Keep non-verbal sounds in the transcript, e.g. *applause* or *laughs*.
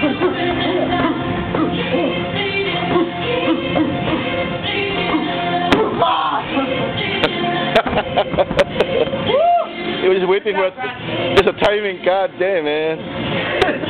*laughs* it was whipping with just a timing, god damn man.